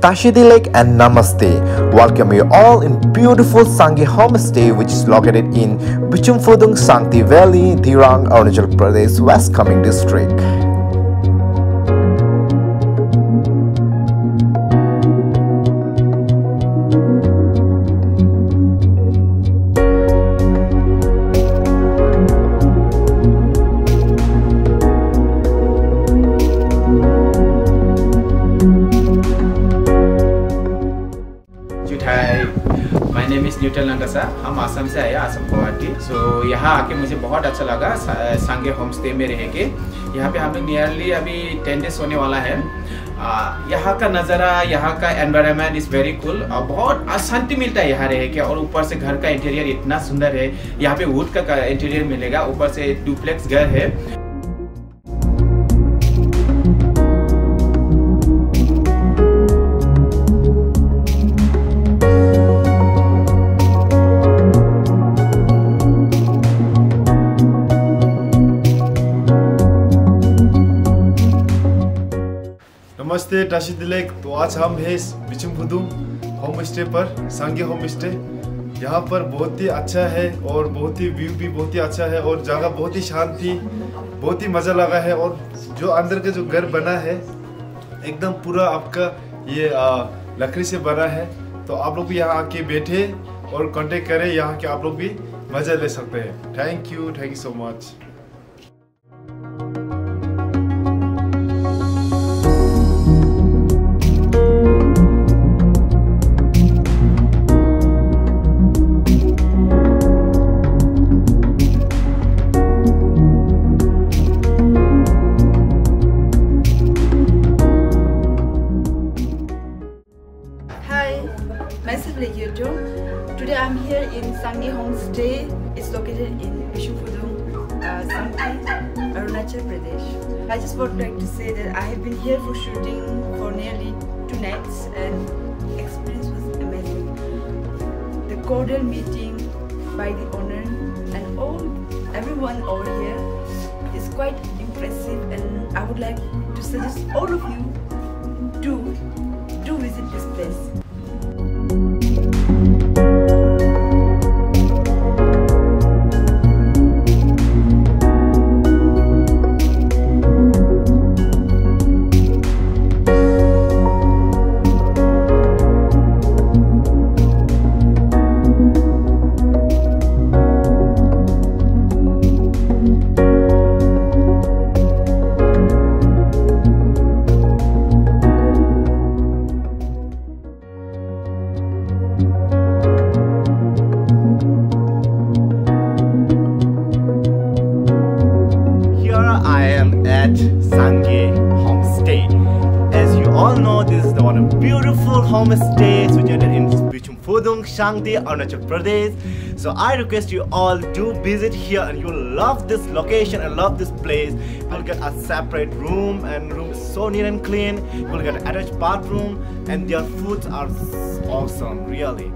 Tashi Delek and Namaste. Welcome you all in beautiful Sange Homestay which is located in Bichum Pudung Sangti Valley, Dirang, Arunachal Pradesh, West Kameng District. Is Newton Langsa हम आसम से आए आसाम गुवाहाटी। सो so, यहाँ आके मुझे बहुत अच्छा लगा सांगे home stay में रह के। यहाँ पे हमें नियरली अभी टेन डेज़ होने वाला है। यहाँ का नज़ारा यहाँ का एनवायरनमेंट इज़ वेरी कूल और बहुत शांति मिलता है यहाँ रह के। और ऊपर से घर का इंटीरियर इतना सुंदर है। यहाँ पे वुड का इंटीरियर मिलेगा। ऊपर से डुप्लेक्स घर है। नमस्ते, टाशी दिलेक। तो आज हम हैं बिचमफुदू होम स्टे पर, सांगे होम स्टे यहाँ पर बहुत ही अच्छा है और बहुत ही व्यू भी बहुत ही अच्छा है और जगह बहुत ही शांत बहुत ही मज़ा लगा है और जो अंदर का जो घर बना है, एकदम पूरा आपका ये लकड़ी से बना है। तो आप लोग भी यहाँ आके बैठे और कांटेक्ट करें, यहाँ के आप लोग भी मज़ा ले सकते हैं। Thank you thank you so much Here in Sange Homestay. It's located in Bishupudung, uh, Arunachal Pradesh. I just would like to say that I have been here for shooting for nearly two nights and experience was amazing. The cordial meeting by the owner and all everyone over here is quite impressive and I would like to suggest all of you to do visit this place. At Sange Homestay. As you all know, this is the one of beautiful homestay situated in Bichumfudung, Sangti, Arunachal Pradesh. So I request you all do visit here and you'll love this location and love this place. You'll get a separate room and room is so neat and clean. You'll get an attached bathroom and their foods are awesome, really.